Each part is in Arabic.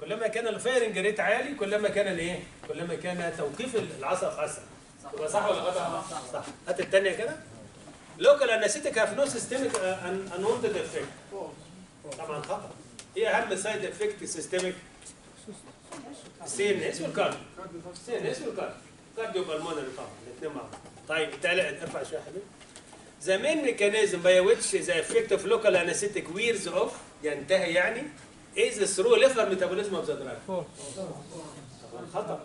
كلما كان ال firing rate عالي كلما كان الايه؟ كلما كان توقيف العصب اسرع يبقى صح ولا غلط؟ صح. هات الثانية كده. Local anesthetics have no systemic unwanted effect طبعا خطأ. إيه أهم side effect systemic ال CNS وال card. ال CNS وال card. Cardiopulmonary طبعا الاثنين مع بعض. طيب تعالى ارفع شوية يا حبيبي. The main mechanism by which the effect of local anesthetic wears off ينتهي يعني is through liver metabolism of the drug. طبعاً خطأ.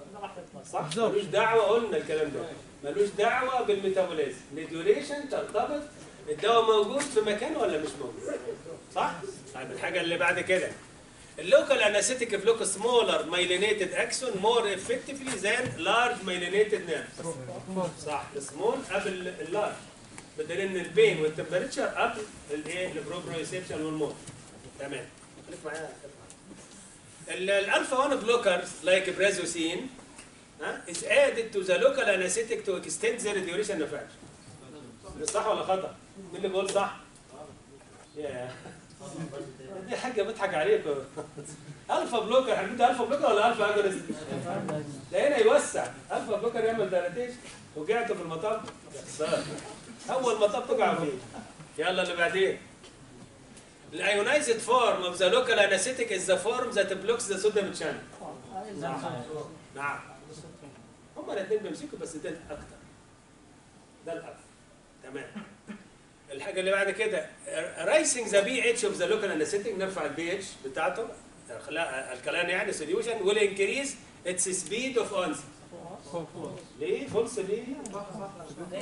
صح؟ ملوش دعوة قلنا الكلام ده. ملوش دعوة بال metabolism. ال duration ترتبط الدواء موجود في مكانه ولا مش موجود؟ صح؟ طيب الحاجة اللي بعد كده. ال local anesthetic block smaller myelinated axon more effectively than large myelinated nerve. صح. ال small قبل ال large. بدليل إن ال pain وال temperature قبل الإيه؟ ال proprioception وال motor تمام. الالفا 1 blockers like ها is added to the local anesthetic to extend their duration of action. صح ولا خطأ؟ مين اللي بيقول صح؟ يا دي حاجة بضحك عليكم. alpha blocker حبيبي alpha blocker ولا alpha agonist؟ ده هنا يوسع. alpha blocker يعمل dilatation وقعتوا في المطب. أول مطب تقع فيه. يلا اللي بعدين. ال ionized form of the local anesthetic is the form that blocks the sodium channel نعم. هما الاثنين بيمسكوا بس ده الاكثر ده الاكثر تمام. الحاجة اللي بعد كده raising the pH of the local anesthetic نرفع ال pH بتاعته الكلام يعني solution will increase its speed of onset ليه؟ False ليه؟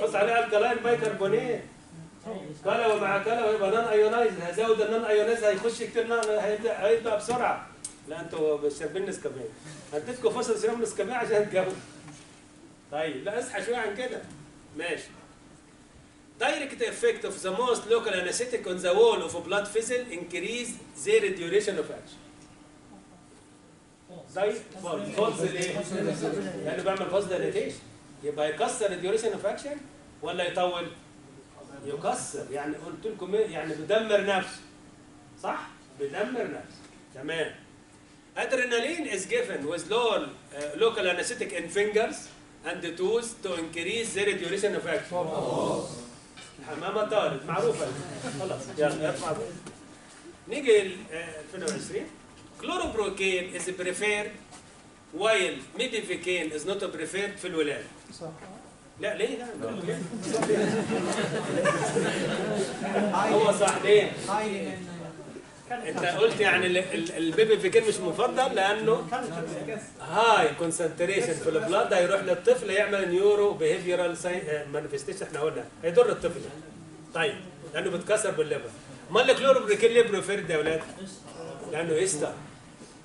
حط عليها alkaline bicarbonate قلوي ومع قلوي ويبقى non-ionized هزود ال non-ionized هيخش كتير non هيبدأ بسرعة. لا أنتوا شاربين نسكافيه. اديتكم فصل صيام نسكافيه عشان تجاوبوا طيب لا اصحى شوية عن كده. ماشي. Direct effect of the most local anesthetic on the wall of a blood vessel increase their duration of action. False ليه؟ لأنه بيعمل vasodilatation يبقى يكسر ال duration of action ولا يطول؟ يكسر يعني قلت لكم إيه؟ يعني بيدمر نفسه صح؟ بيدمر نفسه تمام Adrenaline is given with low, uh, local anesthetic in fingers and toes to increase their duration of action. حمامة طارت معروفة خلاص يلا ارفع. نيجي ل 2020 chloroprocaine is preferred while mepivacaine is not preferred في الولادة صح لا ليه؟ لا هو؟ هاي انت قلت يعني ال- ال- ال mepivacaine مش مفضل لأنه high concentration في ال blood هيروح للطفل يعمل neurobehavioral manifestation إحنا قلنا. هيضر الطفل. طيب لأنه بيتكسر بال liver. أمال ال chloroprocaine ليه preferred يا أولاد؟ لأنه يستر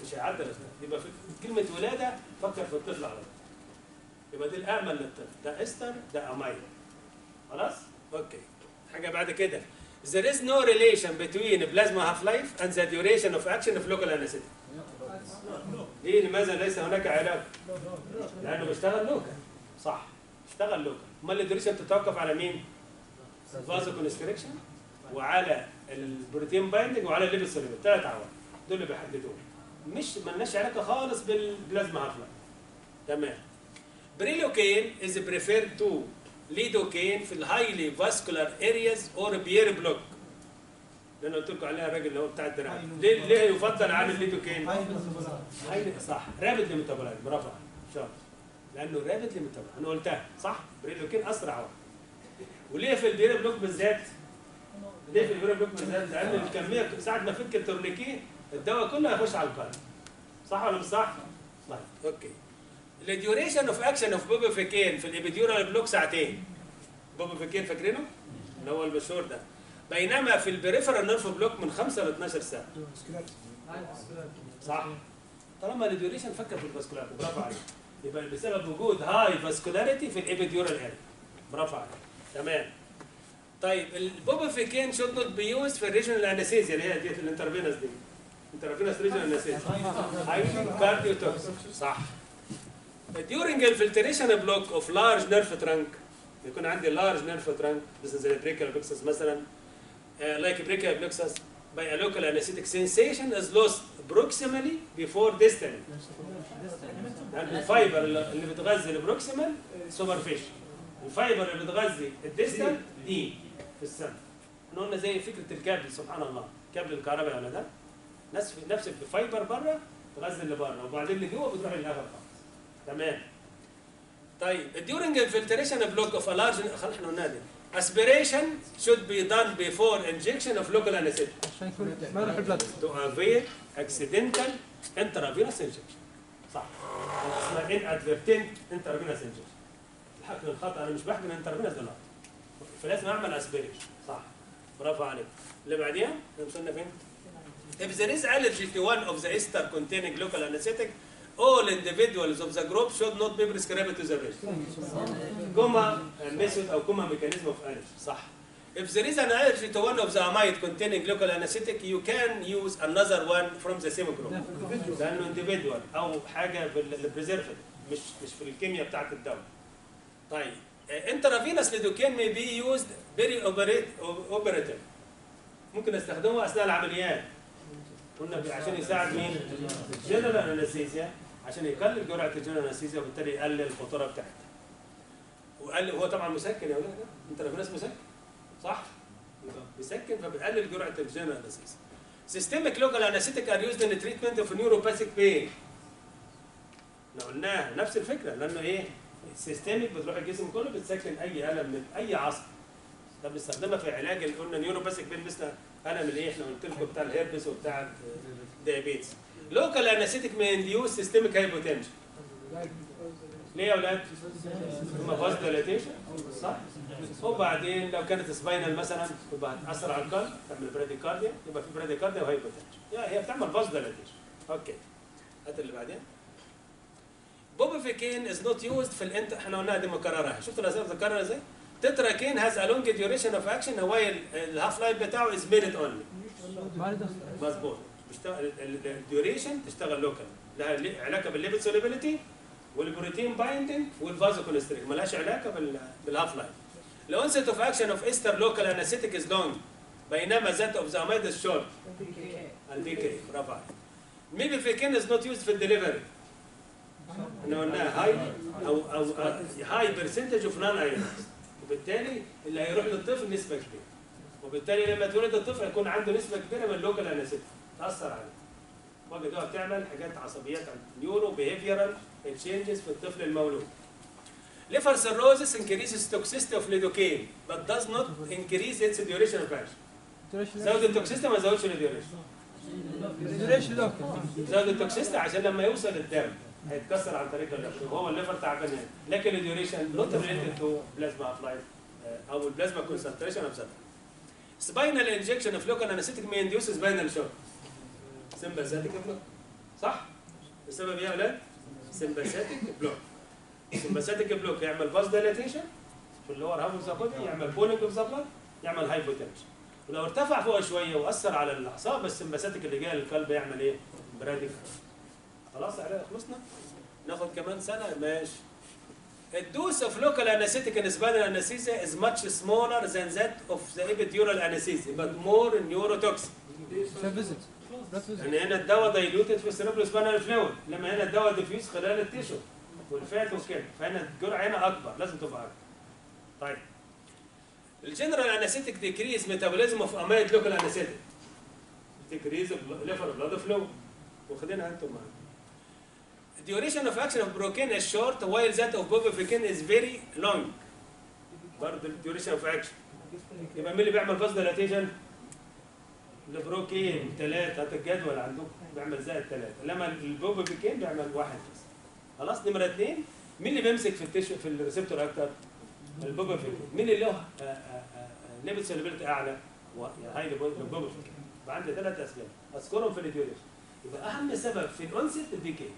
مش هيعدي يبقى كلمة ولادة فكر في الطفل على طول. يبقى دي الامل للطفل ده إستر ده amide خلاص؟ okay حاجة بعد كده There is no relation between plasma half-life and the duration of action of local anesthetic. ليه لماذا ليس هناك علاقة؟ لأنه بيشتغل local. صح. اشتغل local. أمال ال duration بتتوقف على مين؟ vasoconstriction وعلى ال protein binding وعلى ال lipid soluble ثلاث عوامل دول اللي بيحددوهم. مش مالناش علاقة خالص بال plasma half-life. تمام. Prilocaine is preferred to lidocaine في ال highly vascular areas or Bier block اللي أنا قلت لكم عليها الراجل اللي هو بتاع الدراع. ليه ليه يفضل عن الليدوكين؟ Highly صح. Rapidly metabolized برافو. شاطر. لأنه rapidly metabolized أنا قلتها. صح؟ Prilocaine أسرع واحد. وليه في ال Bier block بالذات؟ ليه في ال Bier block بالذات؟ لأن الكمية ساعة ما فك ال tourniquet الدواء كله هيخش على القلب. صح ولا مش صح؟ طيب okay. ال duration of action of bupivacaine في ال epidural block ساعتين. Bupivacaine فاكرينه؟ اللي هو المشهور ده. بينما في ال peripheral nerve block من 5 ل 12 ساعة. صح؟ طالما ال duration فكر في ال vascularity. برافو عليك. يبقى بسبب وجود high vascularity في ال epidural area برافو عليك. تمام. طيب ال bupivacaine should not be used في ال regional anesthesia اللي هي ديت ال intravenous دي. Intravenous regional anesthesia highly cardiotoxic صح. During infiltration block of large nerve trunk يكون عندي large nerve trunk مثل زي ال brachial plexus مثلا like brachial plexus by a local anesthetic sensation is lost proximally before distally يعني الفايبر اللي بتغذي البروكسيمال سوبرفيشال الفايبر اللي بتغذي الديستال دي في السم. إحنا قلنا زي فكرة الكابل سبحان الله. كابل الكهرباء ولا ده نفس نفس ال fiber بره تغذي اللي بره وبعدين اللي جوه بتروح خالص تمام طيب during infiltration block of a large خلاص إحنا قلنا دي aspiration should be done before injection of local anesthetic to avoid accidental intravenous injection صح اسمها inadvertent intravenous injection الحقن الخطا أنا مش بحقن intravenous دلوقتي فلازم اعمل اسبريشن صح برافو عليك اللي بعديها وصلنا فين؟ If there is allergy to one of the ester containing local anesthetic, all individuals of the group should not be prescribed to the patient. common method أو common mechanism of allergy صح. If there is an allergy to one of the amide containing local anesthetic, you can use another one from the same group. لأنه individual أو حاجة في ال preservative مش مش في الكيمياء بتاعت الدواء. طيب intravenous lidocaine may be used perioperative. ممكن استخدمه اثناء العمليات. قلنا عشان يساعد مين؟ ال general anesthesia عشان يقلل جرعه ال general anesthesia وبالتالي يقلل الخطورة بتاعتها. وقال هو طبعا مسكن يا ولاد أنت ناس مسكن صح؟ بيسكن فبيقلل جرعة ال general anesthesia. Local anesthetic are used in the treatment of neuropathic pain. إحنا قلناها نفس الفكرة لأنه إيه؟ ال systemic بتروح الجسم كله بتسكن أي ألم من أي عصب. طب بنستخدمها في علاج اللي قلنا neuropathic pain مثل ألم الإيه إحنا قلت لكم بتاع الهربس وبتاع ال diabetes. Local anesthetic induce systemic hypotension. ليه يا أولاد؟ هم vasodilatation صح؟ وبعدين لو كانت spinal مثلا يبقى هتأثر على القلب تعمل bradycardia يبقى في bradycardia و hypotension هي بتعمل vasodilatation okay. هات اللي بعدين. Bupivacaine is not used في ال infant إحنا قلناها دي مكررة. شفتوا الأسئلة بتتكرر إزاي؟ Tetracaine has a long duration of action هو ال half life بتاعه is minutes only مظبوط. ال duration تشتغل local لها علاقة بال lipid solubility وال protein binding وال vasoconstriction ملهاش علاقة بال- بال half life لو onset of action of ester local anesthetic is long بينما that of the amide is short ال pKa برافو عليك mepivacaine is not used في الدليفري إحنا قلناها هاي أو أو high percentage of non ionized وبالتالي اللي هيروح للطفل نسبة كبيرة. وبالتالي لما تولد الطفل يكون عنده نسبة كبيرة من ال local anesthetic تأثر عليه وجدوها بتعمل حاجات عصبيات neurobehavioral changes في الطفل المولود. Liver cirrhosis increases toxicity of lidocaine but does not increase its duration of action. زود ال toxicity ما زودش ال duration زود ال toxicity عشان لما يوصل الدم هيتكسر عن طريق ال liver وهو ال liver تعبان هنا لكن ال duration not related to plasma of أو ال plasma concentration of spinal injection of local anesthetic may induce spinal shock sympathetic block صح؟ السبب إيه يا أولاد؟ sympathetic block sympathetic block يعمل vasodilatation في ال lower half of the body يعمل pooling of the blood يعمل hypotension ولو ارتفع فوق شوية وأثر على الأعصاب ال sympathetic اللي جاية للقلب يعمل إيه؟ brady خلاص على خلصنا ناخد كمان سنة. ماشي. ال dose of local anesthetic in spinal anesthesia is much smaller than that of the epidural anesthesia but more neurotoxic. يعني هنا الدواء diluted في ال cerebrospinal fluid لما هنا الدواء diffuse خلال ال tissue وال fat وكده فهنا الجرعة هنا أكبر. لازم تبقى أكبر. طيب. ال general anesthetic decrease metabolism of amide local anesthetic decrease liver blood flow واخدينها أنتم معانا. Duration of action of procaine is short while that of bupivacaine is very long. برضه duration of action. يبقى مين اللي بيعمل vasodilatation؟ ال procaine ثلاثة الجدول عندكم. بيعمل زائد ثلاثة لما ال bupivacaine بيعمل واحد بس. خلاص؟ نمرة اثنين مين اللي بيمسك في ال tissue في ال receptor أكتر؟ ال bupivacaine مين اللي له lipid solubility أعلى؟ و- high ال bupivacaine يبقى عندي ثلاث اسباب أذكرهم في ال duration يبقى أهم سبب في ال onset ال pKa.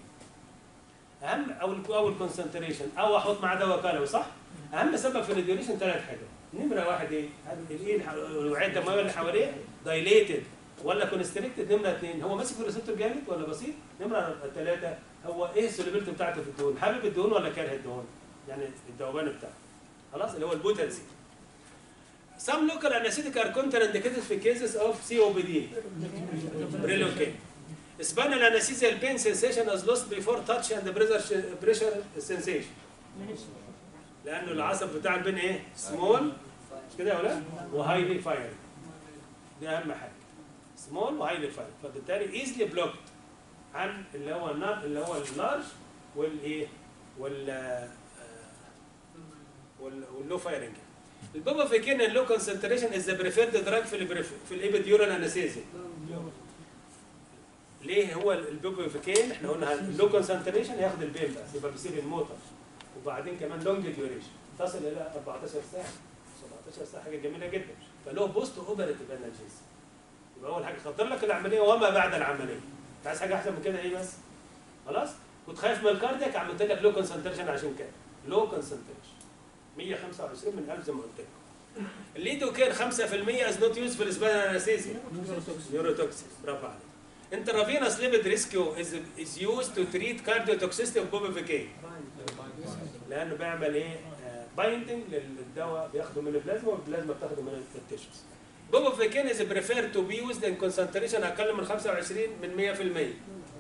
أو ال أو ال concentration. أو أحط معاه دواء قلوي صح؟ أهم سبب في ال duration ثلاث حاجات. نمرة واحد؟ الايه الح- الأوعيه الدمويه اللي حواليه. dilated ولا constricted نمرة اثنين هو ماسك ال receptor جامد ولا بسيط؟ نمرة ثلاثة هو إيه ال solubility بتاعته في الدهون؟ حابب الدهون ولا كاره الدهون؟ يعني الذوبان بتاعه. خلاص؟ اللي هو ال potency some local anesthetic are contraindicated في cases of COPD relocate. Spinal anesthesia pain sensation is lost before touch and pressure pressure sensation. لأنه العصب بتاع ال pain إيه؟ سمول مش كده يا ولاد؟ و highly firing دي أهم حاجة. small و highly firing فبالتالي easily blocked عن اللي هو النا- اللي هو ال large والايه وال آه، وال- وال low firing ال bupivacaine ال low concentration is the preferred drug في في ال epidural anesthesia ليه هو ال bupivacaine إحنا قلنا ال low concentration ياخد ال pain بس يبقى بيسيب الموتر. وبعدين كمان long duration تصل إلى 14 ساعة. 17 ساعة حاجة جميلة جدا. فله postoperative analgesia يبقى أول حاجة خطر لك العملية وما بعد العملية. أنت عايز حاجة أحسن من كده إيه بس؟ خلاص؟ كنت خايف من ال cardiac عملت لك low concentration عشان كده. low concentration 125 من 1000 زي ما قلت لكم الليدوكين 5% is not used في ال spinal anesthesia neurotoxic برافو عليك. intravenous lipid rescue is is used to treat cardiotoxicity of bupivacaine لأنه بيعمل إيه؟ binding للدواء بياخده من البلازما والبلازما بتاخده من ال tissues. bupivacaine is preferred to be used in concentration أقل من 25 من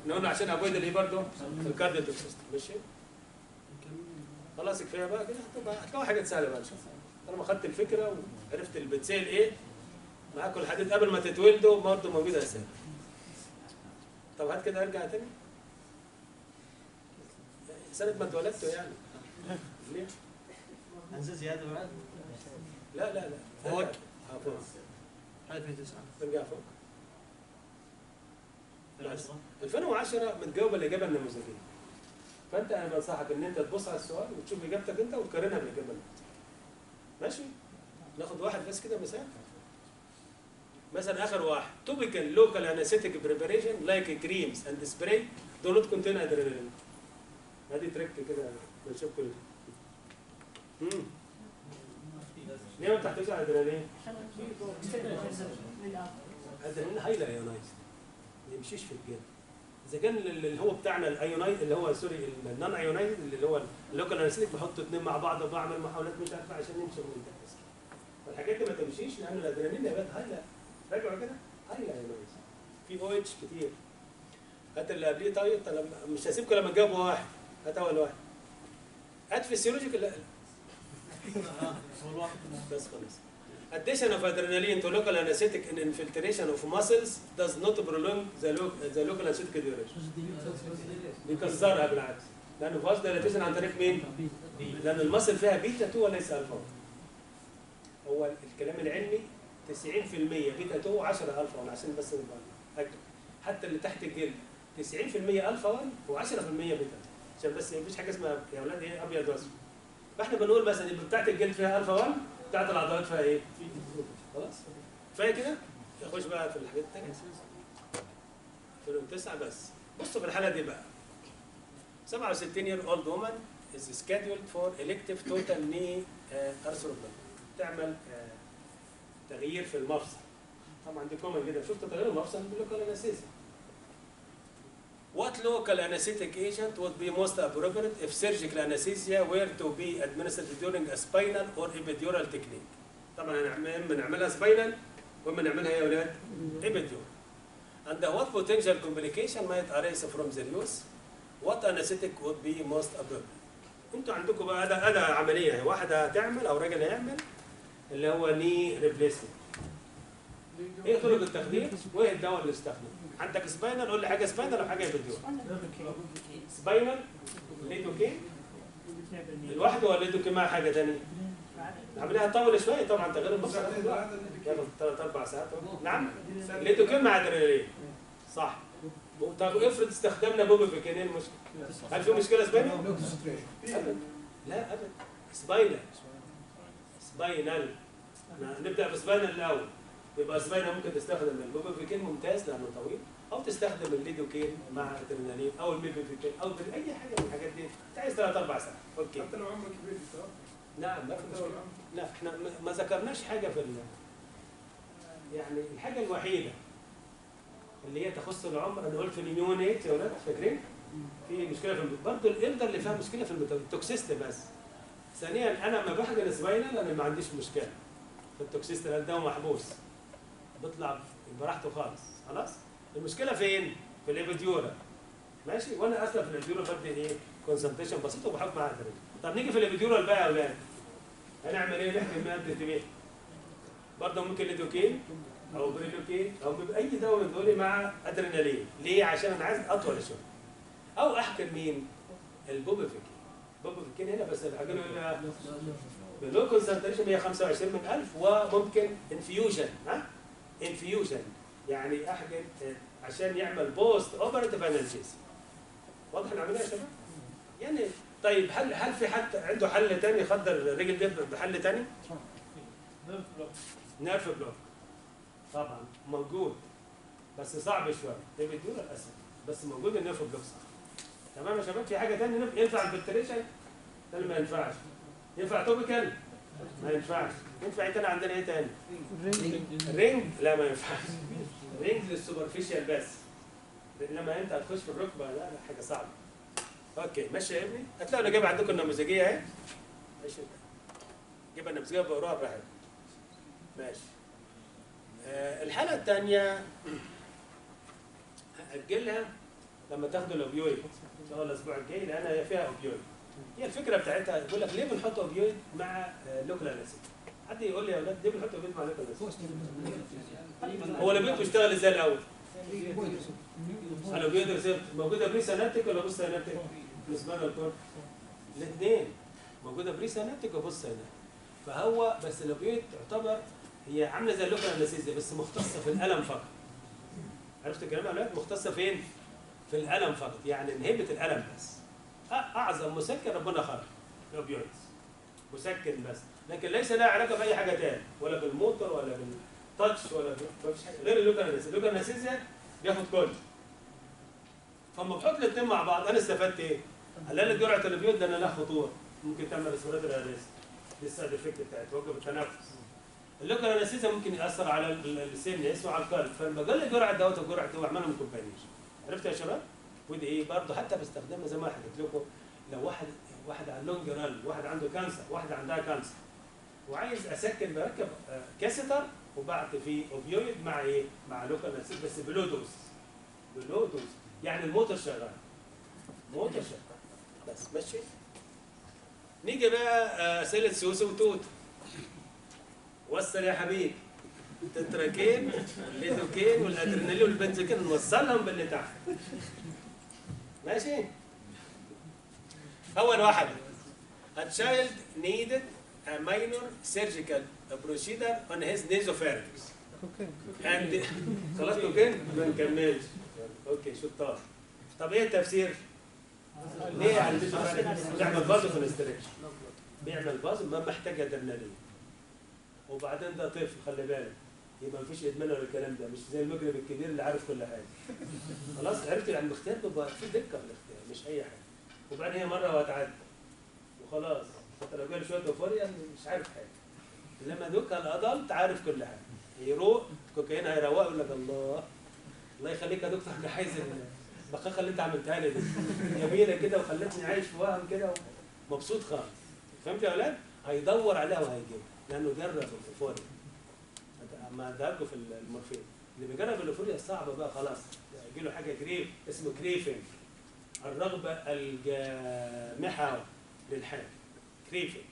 100% نقول عشان avoid الايه برضه ال cardiotoxicity ماشي؟ خلاص كفاية بقى كده. هتبقى هتلاقوا حاجات سهله بقى. ان شاء الله طالما خدت الفكرة وعرفت اللي بتسأل إيه معاكم الحديد قبل ما تتولدوا برضه موجودة اسئله طب هات كده أرجع تاني. سنة ما اتولدتوا يعني. ليه؟ أنزل زيادة بعد؟ لا لا لا. فوق. فوق. 2009 نرجع فوق. 2010 متجاوبة الإجابة النموذجيه فأنت أنا بنصحك إن أنت تبص على السؤال وتشوف إجابتك أنت وتقارنها بالإجابة ماشي؟ ناخد واحد بس كده مثال. مثلا آخر واحد. topical local anesthetic preparation like creams and spray do not contain adrenaline هذه تريك كده بنشوف كل ليه ما بتحتاجش ادرينالين؟ ادرينالين هايلر ايونايز ما يمشيش في الجلد اذا كان اللي هو بتاعنا الايونايز اللي هو سوري النون ايونايز اللي هو اللوكال انستيك بحط اثنين مع بعض وبعمل محاولات مش عارف عشان نمشي من التحس فالحاجات دي ما تمشيش لأن الأدرينالين يا بنت هايلر راجعوا كده هايلر ايونايز في OH كتير هات اللي قبليه طيب مش هسيبكم لما تجاوبوا واحد. هات اول واحد هات physiological بس خلاص Addition of adrenaline to local anesthetic in infiltration of muscles does not prolong the, lo the local anesthetic duration. بيكسرها بالعكس. لأنه vasodilatation عن طريق مين؟ لأن ال muscle فيها بيتا 2 وليس ألفا 1. هو الكلام العلمي 90% بيتا 2 و10 ألفا 1 عشان بس نبقى. حتى اللي تحت الجلد 90% ألفا 1 و10% بيتا 2 عشان بس مفيش حاجة اسمها يا أولاد إيه أبيض وأسود. فاحنا بنقول مثلا يبقى بتاعت الجلد فيها ألفا 1 بتاعت العضلات فيها إيه؟ خلاص؟ كفايه كده؟ نخش بقى في الحاجات التانية. 2009 بس. بصوا في الحالة دي بقى. 67 year old woman is scheduled elective total knee uh, arthroplasty. تعمل uh, تغيير في المفصل. طبعا دي كومن جدا. شفت تغيير المفصل؟ باللوكال انستيزيا What local anesthetic agent would be most appropriate if surgical anesthesia were to be administered during a spinal or epidural technique؟ طبعا هنعمل بنعملها spinal وبنعملها يا أولاد epidural. And what potential complication might arise from the use? What anesthetic would be most appropriate? أنتوا عندكم بقى ده عمليه اهي واحد هتعمل أو راجل هيعمل اللي هو knee replacement. إيه طرق التخدير وايه الدواء اللي استخدمه؟ عندك spinal قول لي حاجة spinal أو حاجة epidural. spinal lidocaine لوحده ولا ليدوكين مع حاجة ثانية؟ عمليه هتطول شوية طبعا تغيير المفصل ثلاث أربع ساعات. نعم ليدوكين مع أدرينالين صح طب افرض استخدمنا bupivacaine إيه المشكلة؟ هل في مشكلة spinal؟ لا ابدا spinal spinal نبدأ ب spinal الأول يبقى spinal ممكن تستخدم ال bupivacaine ممتاز لأنه طويل أو تستخدم الليدوكين مع ادرينالين أو ال mepivacaine أو أي حاجة من الحاجات دي. أنت عايز ثلاث أربع ساعات. okay. حتى لو عمرك كبير؟ نعم ما في مشكلة. لا إحنا ما- ذكرناش حاجة في ال... يعني الحاجة الوحيدة اللي هي تخص العمر أنا قلت في ال neonate يا ولاد فاكرين؟ في مشكلة في برضه ال elder اللي فيها مشكلة في ال toxicity بس. ثانيا أنا لما بحقن spinal أنا ما عنديش مشكلة في ال toxicity لأن ده محبوس. بيطلع براحته خالص خلاص المشكلة فين؟ في ال epidural ماشي وأنا أصلا في ال epidural بدي إيه؟ concentration بسيط وبحط معاها ادرينالين طب نيجي في ال epidural بقى يا أولاد هنعمل إيه؟ نحكي ماده إيه؟ برضه ممكن ليدوكين أو prilocaine أو أي دواء من دول مع أدرينالين ليه؟ عشان أنا عايز أطول شوية أو احكم مين؟ ال bupivacaine bupivacaine هنا بس الحاجة هنا ب low concentration 125 من 1000 وممكن infusion ها infusion يعني احقن عشان يعمل بوست اوبرتيف انالجيز واضح العملية يا شباب؟ يعني طيب هل هل في حد عنده حل تاني؟ يخدر الرجل ده بحل تاني؟ نيرف بلوك طبعا موجود بس صعب شوية. ده بيدور الاسد بس موجود النيرف بلوك صح. تمام يا شباب؟ في حاجة تانية؟ ينفع- الفلتريشن ده اللي ما ينفعش. ينفع توبيكال ما ينفعش. ينفع إيه تاني عندنا إيه تاني؟ ring. لا ما ينفعش. ring لل superficial بس. لما أنت هتخش في الركبة لا لا حاجة صعبة. okay ماشي يا ابني. هتلاقوا الاجابه عندكم النموذجية أهي. ماشي. جيب النموذجية بقراها براحتك ماشي. آه الحالة الثانية هأجلها لما تاخدوا ال opioid. إن شاء الله الأسبوع الجاي لأن هي فيها opioid. هي الفكرة بتاعتها يقول لك ليه بنحط opioid مع لوكال انستيك حد يقول لي يا أولاد ليه بنحط أوبيويد مع لوكال انستيك هو الاوبيويد بيشتغل إزاي الأول؟ الاوبيويد ريسبت موجودة بري سينابتيك ولا بوست سينابتيك بالنسبة الكور الاثنين موجودة بري سينابتيك وبوست سينابتيك فهو بس الأوبيويد تعتبر هي عاملة زي اللوكال انستيزيا بس مختصة في الألم فقط. عرفت الكلام يا أولاد؟ مختصة فين؟ في الألم فقط يعني انهبت الألم بس. أعظم مسكن ربنا خلق ال opioids مسكن بس. لكن ليس لها علاقة بأي حاجة تاني. ولا بالموتور ولا بال touch ولا مفيش حاجة. غير ال local anesthesia ال local anesthesia بياخد كل. فلما بحط الاثنين مع بعض أنا استفدت إيه؟ قلل لي جرعة ال opioid لأن لها خطورة. ممكن تعمل respiratory arrest لسه ال effect بتاعت توقف التنفس. ال local anesthesia ممكن يأثر على ال- ال- السن يسمع على القلب. فلما قلل جرعة دوت وجرعة دوت اعملهم combination عرفت يا شباب؟ ودي إيه برضه حتى بستخدمها زي ما حكيت لكم لو واحد واحد على ال long run واحد عنده cancer واحدة عندها cancer وعايز أسكن بركب آه، catheter وبعت فيه opioid مع إيه؟ مع local بس ب low dose. ب low dose. يعني الموتور شغال. موتور شغال. بس ماشي. نيجي بقى آه، أسئلة سوسو وتوت. وصل يا حبيبي ال tetracaine وال lidocaine والأدرينالين والبنزوكين نوصلهم باللي تحت. ماشي. أول واحدة A child needed a minor surgical procedure on his nasopharynx. and خلاص كوكين ما نكملش. okay شطار. طب إيه التفسير؟ ليه ال nasopharynx؟ بيعمل vasoconstriction بيعمل بازو ما محتاج ادرينالين وبعدين ده طفل خلي بالك. يبقى مفيش إدمان ولا الكلام ده مش زي المجرم الكبير اللي عارف كل حاجة. خلاص عرفت يعني الاختيار بيبقى في دقة في الاختيار مش أي حاجة. وبعدين هي مرة وهتعدي. وخلاص حتى لو جاله شوية أوفوريا مش عارف حاجة. انما دوكا الأدلت عارف كل حاجة. يروق كوكايين هيروق يقول لك الله. الله يخليك يا دكتور أنا عايز البخاخه اللي أنت عملتها لي دي. جميلة كده وخلتني عايش في وهم كده مبسوط خالص. فهمت يا أولاد؟ هيدور عليها وهيجيبها لأنه جرب ال euphoria. أما أداكوا في المورفين. اللي بيجرب ال euphoria الصعبة بقى خلاص. يجي له حاجة crave اسمه craving الرغبة الجامحة للحاجة. craving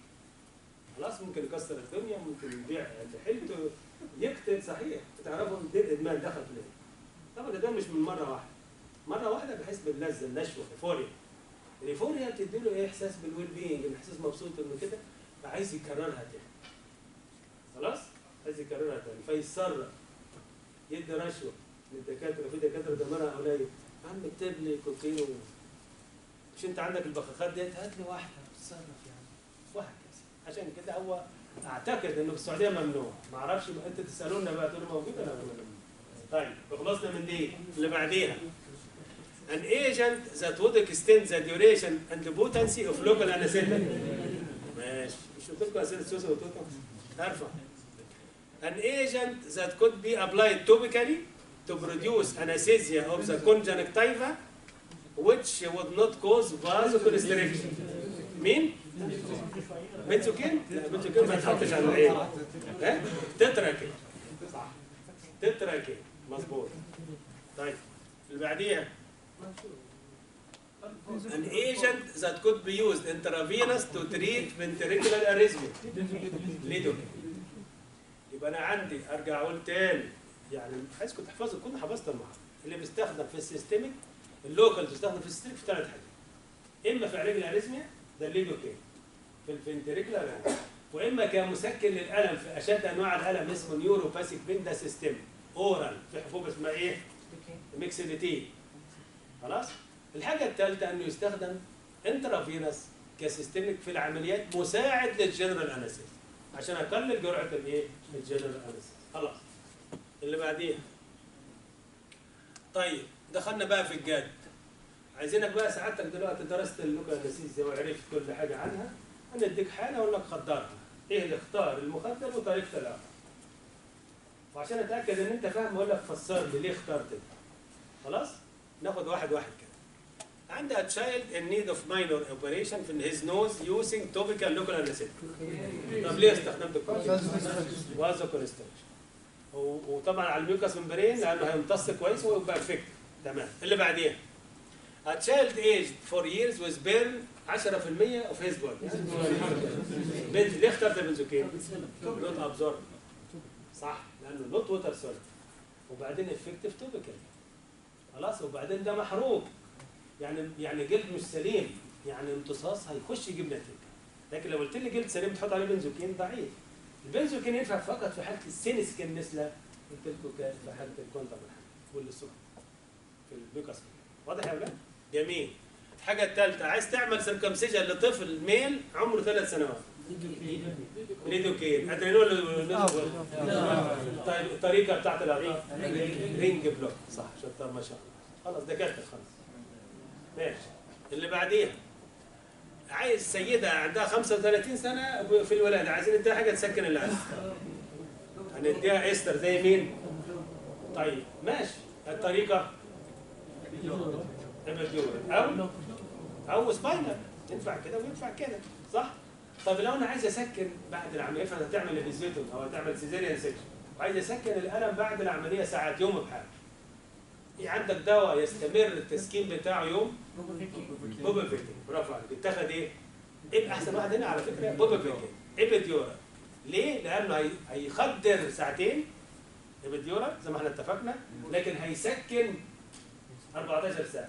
خلاص ممكن يكسر الدنيا ممكن يبيع حيلته يقتل صحيح. تعرفوا إن ده إدمان دخل في الايه طبعا ده مش من مرة واحدة. مرة واحدة بحس باللذه النشوة euphoria ال euphoria بتدي له إيه؟ إحساس بال well being إحساس مبسوط إنه كده. فعايز يكررها تاني. خلاص؟ عايز يكررها تاني. فيتصرف يدي رشوة للدكاترة في دكاترة دمرها قليل يا عم اكتب لي كوكايين و- مش انت عندك البخاخات ديت؟ هات لي واحدة اتصرف يعني. وهكذا عشان كده هو أعتقد إنه في السعودية ممنوع. ما أعرفش أنت تسألونا بقى تقولوا موجود ولا موجود طيب خلصنا من دي. اللي بعديها. An agent that would extend the duration and the potency of local anesthetic ماشي. مش قلت لكم أسئلة سوسه وتوتو عارفة. An agent that could be applied topically to produce anesthesia of the conjunctiva which would not cause vasoconstriction مين؟ بنزوكين؟ لا بنزوكين ما يتحطش على العين ها؟ tetracaine صح tetracaine مظبوط طيب اللي بعديها an agent that could be used intravenous to treat ventricular arrhythmia lidocaine يبقى أنا عندي أرجع أقول تاني. يعني عايزكم تحفظوا تكونوا حفظتوا المعادله اللي بيستخدم في ال systemic ال local تستخدم في ال systemic في ثلاث حاجات. إما في علاج ال arrhythmia ده الليدوكين في ال ventricular وإما كمسكن للألم في أشد أنواع الألم اسمه neuropathic pain ده systemic. oral في حبوب اسمها إيه؟ mexiletine خلاص؟ الحاجة الثالثه إنه يستخدم intravenous ك systemic في العمليات مساعد لل general anesthesia عشان أقلل جرعة الايه؟ ال general anesthesia خلاص. اللي بعديها. طيب دخلنا بقى في الجد. عايزينك بقى سعادتك دلوقتي درست ال local anesthesia وعرفت كل حاجة عنها هنديك حالة وأقول لك خدرها. إيه اللي اختار المخدر وطريقة الآخر وعشان أتأكد إن أنت فاهم أقول لك فسر لي ليه اخترت ده. خلاص؟ ناخد واحد واحد كده. عندها child in need of minor operation في his nose using topical local anesthetic طب ليه استخدمت constriction وطبعا على ال mucous membrane لأنه هيمتص كويس ويبقى effect. تمام. اللي بعديها. A child aged 4 years was burn 10% of his body. بنت ليه اخترت ال benzocaine؟ not absorbed صح. لأنه not water soluble وبعدين effective topical خلاص. وبعدين ده محروق. يعني يعني جلد مش سليم يعني امتصاص هيخش يجيب نتيجة. لكن لو قلت لي جلد سليم تحط عليه بنزوكين ضعيف. البنزوكين ينفع فقط في حالة السين سكين مثل قلت لكم كان في حالة الكونتر والسكر في البيكاس واضح يا ولاد؟ جميل. الحاجة الثالثه عايز تعمل سيركمسيجن لطفل ميل عمره ثلاث سنوات. ليدوكين ادرينول طيب الطريقة بتاعت العقيق. رينج. بلوك. صح شطار ما شاء الله. خلاص ده كده خلاص. ماشي اللي بعديها. عايز سيدة عندها 35 سنة في الولادة عايزين نديها حاجة تسكن القلب هنديها إستر زي مين؟ طيب ماشي. الطريقة؟ أو؟ أو سباينر ينفع كده وينفع كده صح؟ طب لو أنا عايز أسكن بعد العملية فأنت هتعمل ابيزيتوم أو هتعمل سيزيريان سيكشن وعايز أسكن الألم بعد العملية ساعات يوم بحاجة عندك دواء يستمر التسكين بتاعه يوم؟ bupivacaine برافو عليك. اتخذ إيه؟ إيه أحسن واحد هنا على فكرة bupivacaine epidural ليه؟ لأنه هي- هيخدر ساعتين. epidural زي ما إحنا اتفقنا لكن هيسكن 14 ساعة.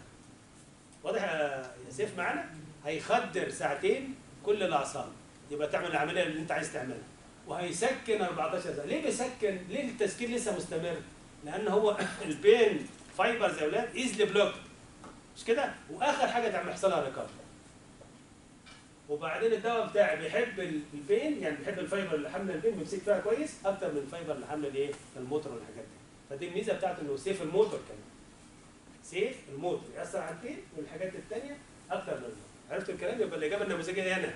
واضح يا سيف معانا؟ هيخدر ساعتين كل الأعصاب. يبقى تعمل العملية اللي أنت عايز تعملها. وهيسكن 14 ساعة. ليه بيسكن؟ ليه التسكين لسه مستمر؟ لأن هو ال pain fibers يا أولاد easily block مش كده؟ وآخر حاجة تعمل يحصل لها recovery وبعدين الدواء بتاعي بيحب ال- ال pain يعني بيحب ال fiber اللي حامله ال pain بيمسك فيها كويس أكتر من ال fiber اللي حامله الايه الموتور والحاجات دي. فدي الميزة بتاعته إنه save ال motor كمان. save ال motor. ياثر على ال pain والحاجات الثانية أكتر من الموتور. عرفت الكلام؟ يبقى الإجابة النموذجية هنا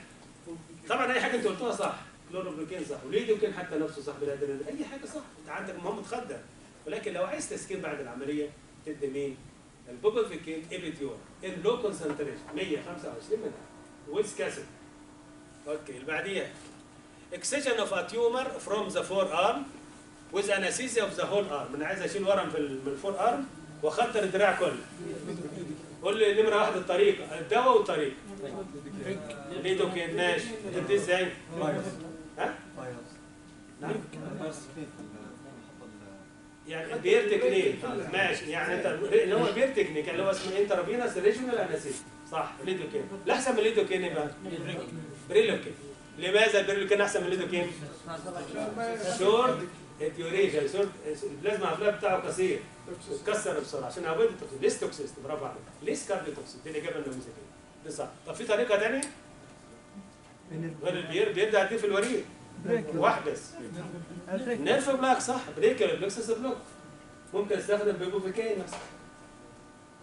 طبعا أي حاجة أنت قلتوها صح. chloroprocaine صح. وليدوكين حتى نفسه صح. بالادرينالين أي حاجة صح. أنت عندك المهم تخدر. ولكن لو عايز تسكين بعد العملية تدي مين؟ ال bupivacaine epidural in low concentration 125 منها. with catheter okay اللي بعديها excision of a tumor from the forearm with anesthesia of the whole arm. أنا عايز أشيل ورم في ال forearm واخدر الدراع كله. قول لي نمرة واحد الطريقة الدواء والطريقة ليدوكين ماشي تدي إزاي؟ ها؟ نعم. يعني Bier technique ماشي. يعني انت اللي هو Bier technique اللي هو اسمه intravenous regional anesthesia صح. ليدوكين لا احسن من ليدوكين يبقى prilocaine لماذا ال prilocaine أحسن من lidocaine؟ short duration short ال plasma half-life بتاعه قصير. اتكسر بسرعة. عشان avoid ال toxicity less toxicity برافو عليك. less cardiotoxic دي الاجابه النموذجيه دي صح. طب في طريقة ثانية غير ال Bier Bier ده هديه في الوريد. واحبس nerve block صح؟ brachial plexus block ممكن استخدم bupivacaine مثلا.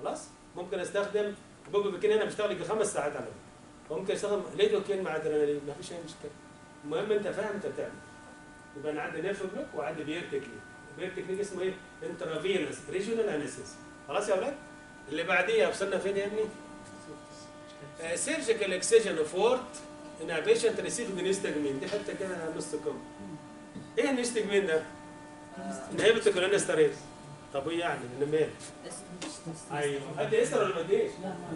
خلاص؟ ممكن استخدم bupivacaine هنا بيشتغل خمس ساعات على. ممكن أستخدم ليدوكين مع ادرينالين ما فيش أي مشكلة. المهم أنت فاهم أنت بتعمل. يبقى أنا عندي nerve block وعندي Bier technique. Bier technique اسمه إيه؟ intravenous regional anesthes خلاص يا أولاد؟ اللي بعديها وصلنا فين يا ابني؟ سيرجيكال اكسجن اوف بيشنت ريسيفنج نيستجمين دي حتة كده نص كم إيه النيستجمين ده؟ انهبت كولينستريز طب إيه يعني؟ ان مال أيوه. قد استر ولا ما اديش؟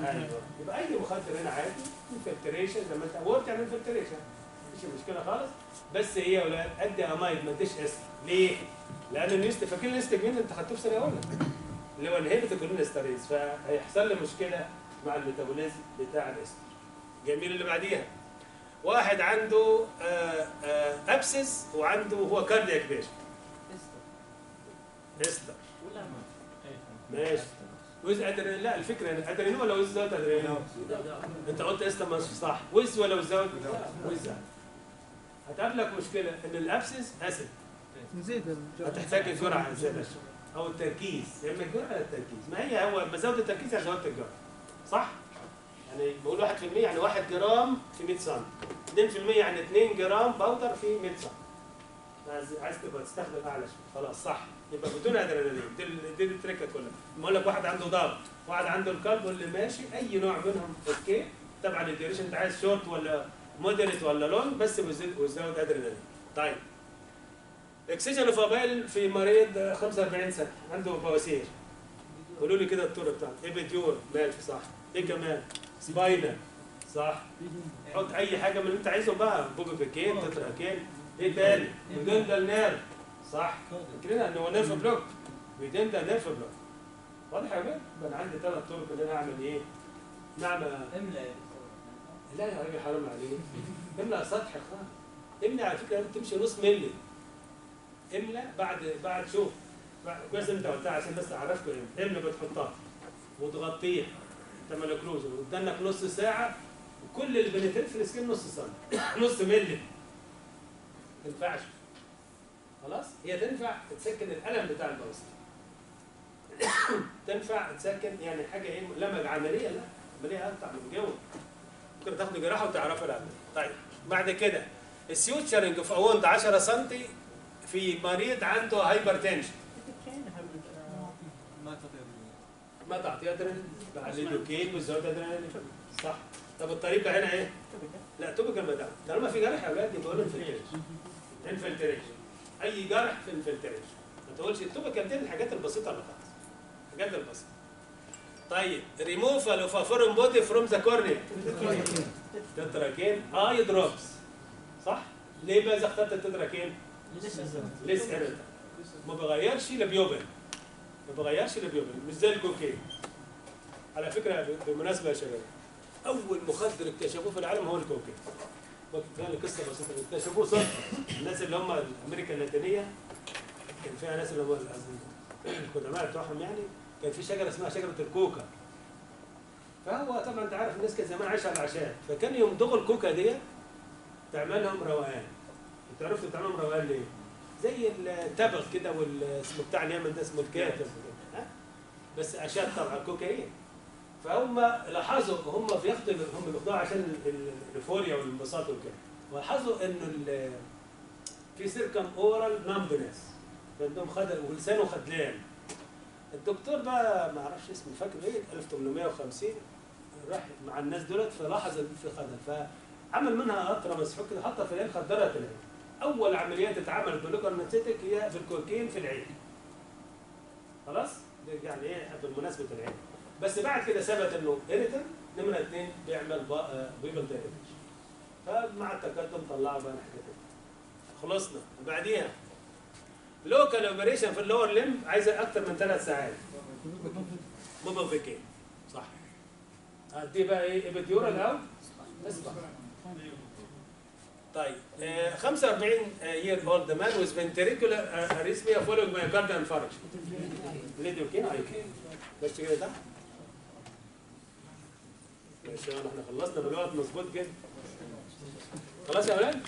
أيوه. يبقى أي مخدر هنا عادي. انفلتريشن لما أنت وورد يعني انفلتريشن مفيش مشكلة خالص. بس هي يا ولاد قد امايد ما أديش استر ليه؟ لأن النيست فاكر ال neostigmine أنت خدتوه في سنه أولى؟ اللي هو inhibit cholinesterase فهيحصل لي مشكلة مع ال metabolism بتاع الاستر جميل اللي بعديها. واحد عنده abscess وعنده هو cardiac patient ester ماشي. ويز ادرينالين لا الفكرة ادرينالين ولا without ادرينالين أنت قلت استر مش صح. with ولا without ويز هتقابلك مشكلة إن ال abscess acidic نزيد. هتحتاج الجرعة زياده أو التركيز. يا اما الجرعة يا التركيز ما هي هو بزود التركيز يعني زودت الجرعة. صح؟ يعني بقول 1% يعني 1 جرام في 100 سم. 2% يعني 2 جرام powder في 100 سم. عايز عايز تبقى تستخدم أعلى شوية. خلاص صح. يبقى بدون أدرينالين. دي دي التركة كلها. بقول لك واحد عنده ضغط واحد عنده القلب واللي ماشي أي نوع منهم okay. طبعا ال duration انت عايز شورت ولا moderate ولا long بس without أدرينالين. طيب. excision of piles في مريض 45 سنة. عنده بواسير. قولوا لي كده الطرق بتاعته. epidural ماشي صح. إيه كمان؟ spinal صح. حط أي حاجة من اللي أنت عايزه بقى. bupivacaine tetracaine إيه تاني؟ pudendal nerve صح. فاكرين إن هو nerve block؟ pudendal nerve block. واضح يا بيه أنا عندي ثلاث طرق إن أنا أعمل إيه. نعمل لا يا راجل حرام عليك. املى سطح خالص. املى على فكرة تمشي نص ملي املى بعد بعد شوف. كويس أنت قلتها عشان بس اعرفكم املى املى بتحطها. وتغطيها. تعمل كلوز. وتدنك نص ساعة وكل اللي بنتين في السكين نص سم نص ملي ما تنفعش خلاص؟ هي تنفع تسكن الألم بتاع البواسير تنفع تسكن يعني حاجة إيه؟ لما عمليه لا عملية أقطع من جوه ممكن تاخد جراحة وتعرفها العملية طيب بعد كده. ال suturing في wound 10 سم في مريض عنده hypertension ما تعطيه ما تعطيه أدرينالين. بعد ال lidocaine without أدرينالين. صح. طب الطريقة هنا إيه؟ لا topical ما طالما في جرح يا أولاد يبقى infiltration infiltration أي جرح في infiltration ما تقولش ال topical دي الحاجات البسيطة اللي خالص الحاجات البسيطة. طيب ريموفال اوف فورن بودي فروم ذا كورنيا تتراكين. اي دروبس صح؟ ليه بقى إذا اخترت ال tetracaine؟ less irritant ما بغيرش ل pupil ما بغيرش ل pupil مش زي الكوكين على فكرة بالمناسبة يا شباب أول مخدر اكتشفوه في العالم هو الكوكين يعني قصه بسيطة اكتشفوه صدفه الناس اللي هم أمريكا اللاتينية كان فيها ناس اللي هم القدماء بتوعهم يعني كان في شجرة اسمها شجرة الكوكا. فهو طبعا أنت عارف الناس كانت زمان عايشة على العشاء فكان يمضغوا الكوكا ديت تعمل لهم روقان. أنت عرفت تعمل لهم روقان ليه؟ زي التبغ كده والاسمه بتاع اليمن ده اسمه الكاتب؟ بس اشد طبعا الكوكايين فهم لاحظوا هم بياخدوا هم بياخدوها عشان ال- ال- الفوريا والانبساط وكده. ولاحظوا انه في سيركم أورال نمبنس عندهم خدل ولسانه خدلان. الدكتور بقى ما أعرفش اسمه فاكر إيه؟ 1850 راح مع الناس دولت فلاحظ إن في خدل. فعمل منها قطره مسحوق كده حطها في العين خدرت العين أول عمليات اتعملت باللوكال نسيتك هي بالكوكين في العين. خلاص؟ يعني إيه؟ بالمناسبة العين. بس بعد كده ثبت إنه irritant نمرة اثنين بيعمل pupil dilatation فمع التقدم طلعوا بقى حاجات خلصنا. بعديها local operation في ال lower limb عايزة أكتر من ثلاث ساعات. bupivacaine صح. دي بقى إيه؟ epidural أو اسمع طيب آه 45 year old man with ventricular uh, arrhythmia following myocardial infarction ليدوكين ايوكين بس كده ده ماشي إحنا خلصنا بالوقت مظبوط جدا خلاص يا أولاد